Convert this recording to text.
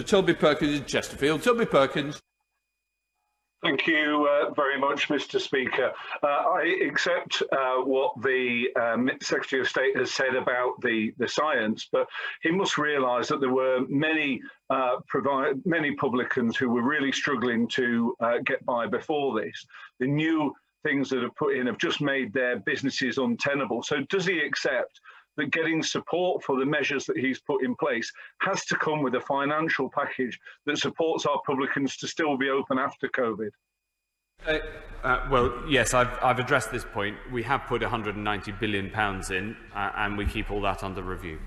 Mr Toby Perkins in Chesterfield. Toby Perkins. Thank you uh, very much, Mr. Speaker. Uh, I accept uh, what the um, Secretary of State has said about the, the science, but he must realise that there were many uh, provide, many publicans who were really struggling to uh, get by before this. The new things that have put in have just made their businesses untenable. So does he accept that getting support for the measures that he's put in place has to come with a financial package that supports our publicans to still be open after COVID? Uh, uh, well, yes, I've, I've, addressed this point. We have put £190 billion in, uh, and we keep all that under review.